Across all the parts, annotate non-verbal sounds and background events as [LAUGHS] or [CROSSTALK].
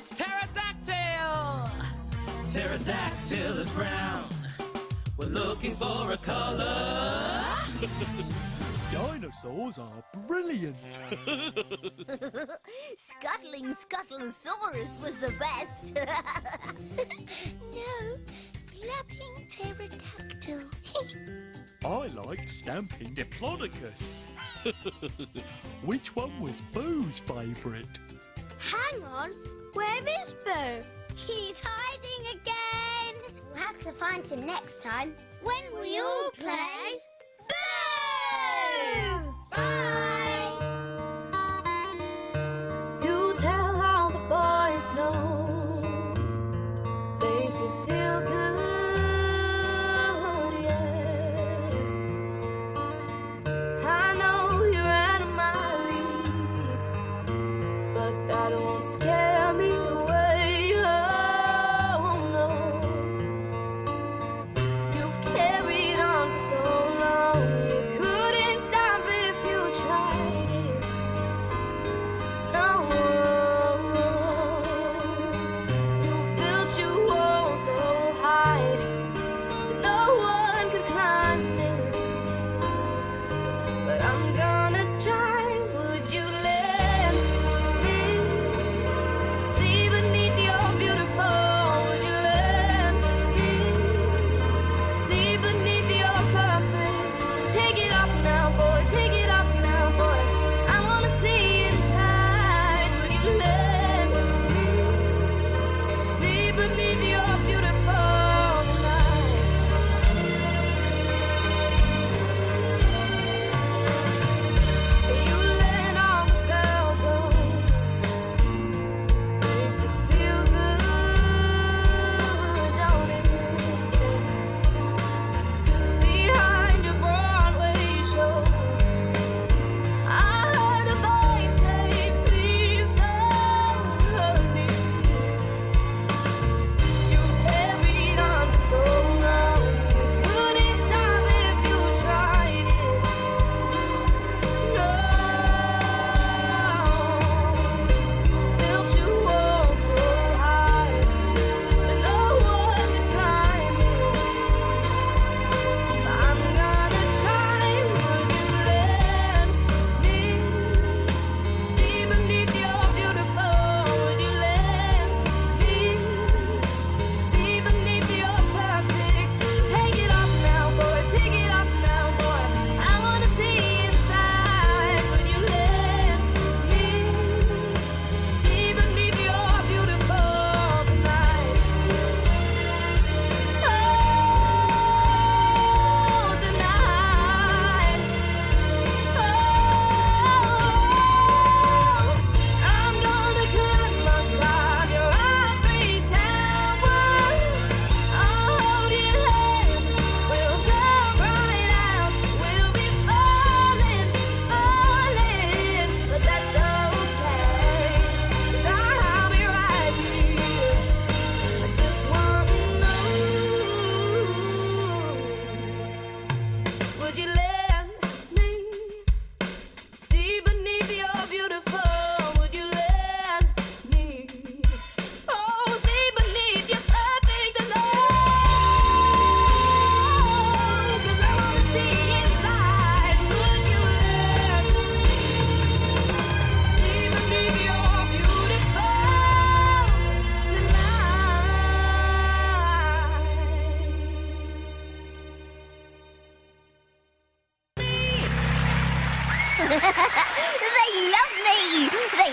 It's pterodactyl! Pterodactyl is brown. We're looking for a color. [LAUGHS] Dinosaurs are brilliant. [LAUGHS] Scuttling Scuttlesaurus was the best. [LAUGHS] no, flapping pterodactyl. I liked Stamping Diplodocus. Which one was Boo's favourite? Hang on, where is Boo? He's hiding again. We'll have to find him next time when we all play! Bye! Tell all the boys you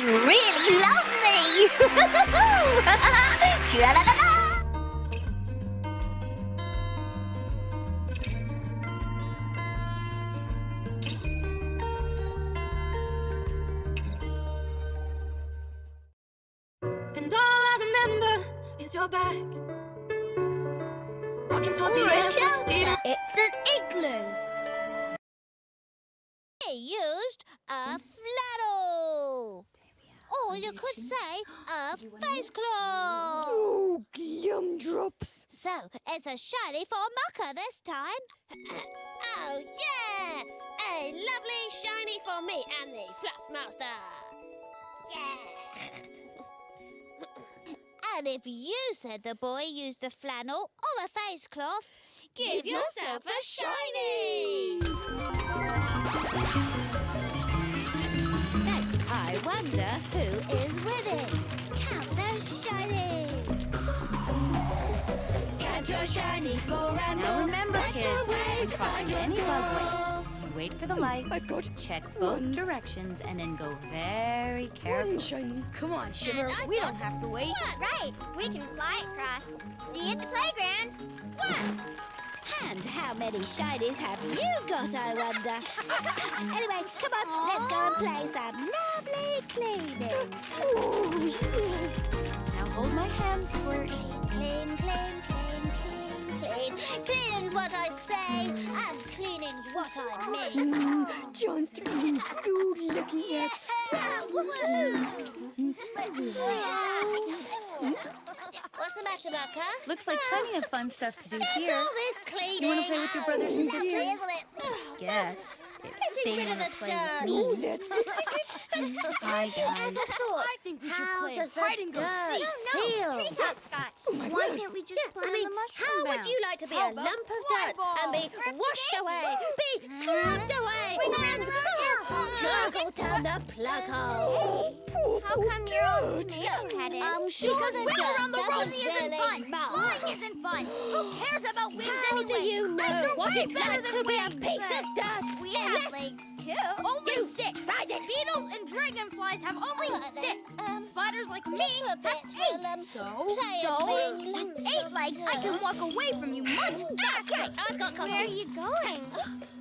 really love me! [LAUGHS] And all I remember is your back. Walking towards the Or a shelter. It's an igloo. He used a flannel. Or you could say a face cloth. Oh, gumdrops! So it's a shiny for mucker this time. [COUGHS] Oh, yeah! A lovely shiny for me and the Fluff Master. Yeah! And if you said the boy used a flannel or a face cloth, give yourself a shiny! Wonder who is winning. Count those shinies. Count your shinies more and Now remember, That's kids, the way to find your any score. bugway, you wait for the lights, I've got check both directions, and then go very carefully. one shiny. Come on, Shimmer. We don't have to wait. Right, we can fly across. See you at the playground. One. And how many shinies have you got, I wonder? anyway, come on, let's go and play some lovely cleaning. Oh, yes. Now hold my hand, Squirt. Clean, clean, clean, clean, clean. clean. Cleaning's what I say, and cleaning's what I mean. Mm, Chance to clean. Good looking at. What's the matter, Bucka? Looks like ah. plenty of fun stuff to do That's here. all this cleaning. You want to play with your brothers and sisters? Yes. If Getting rid of the play dirt. Oh, me. that's the ticket. Hi, guys. I think we should How play does the hide and go seek. feel? Treetop oh Scott. Why can't we just I mean, how would you like to be How a lump of dirt and be washed away, be scrubbed mm-hmm. away, and gurgle down the plug hole? Poor, How poor come you're all tomato-headed? I'm sure the Because we're on the road isn't fun. Flying isn't fun. Who cares about wings How do anyway? you know what it's like to be a piece of dirt? We have legs too. Only you six. tried it. Beetles and dragonflies have only All right then, six. um, Spiders like me Just for a have bit, eight. we'll, um, so, so with eight legs, I can walk away from you much faster. Okay, I've got Where are you going?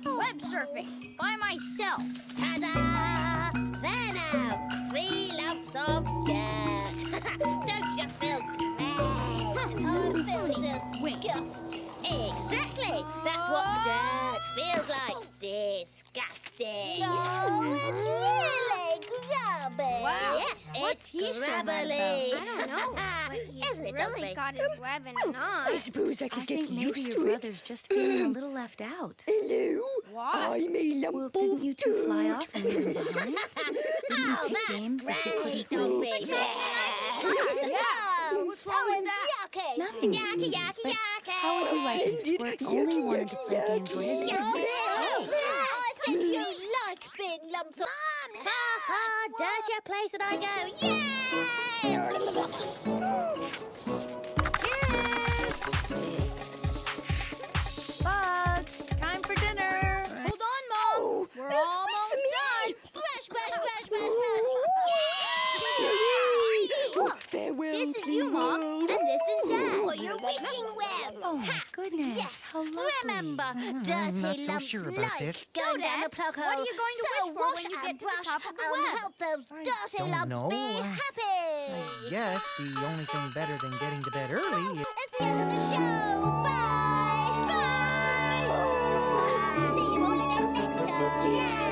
Web surfing by myself. Ta-da! There now, three lumps of dirt. [LAUGHS] Don't you just feel great? Feel disgusting. Exactly. That's what dirt. Disgusting. No, it's really grubby. Yes, What's it's he grubbly. I don't know. [LAUGHS] Isn't it, really Dudley? got his web in a knot. I suppose I could I get think maybe your brother's just feeling a mm. little left out. Hello. I'm a lump Well, didn't you two fly off and leave him behind? [LAUGHS] Oh, pick that's games that you great, couldn't Dogby. No, What's wrong oh, with it's yucky. Nothing. Yucky, yucky, But yucky. How would you like it? Splendid. Squirt only Yucky, wanted to yucky, play games with his yucky. friends. I think you being lumps of... Far, far dirtier place than I go. Yay! Bugs, time for dinner. Hold on, Mom. Oh, We're almost done. Splash, splash, splash, splash, Oh, farewell, This is you, Mom, and this is Dad. splash. Your witching web. Oh my goodness. Yes, Lovely. Remember, dirty mm-hmm, I'm lumps so sure like this. going down the plug hole. What are you going to so wish for wash when you get brush to the top of the and web? help those dirty lumps know. be happy. I guess the only thing better than getting to bed early is... It's the end of the show. Bye. Bye. Bye. See you all again next time. Yeah.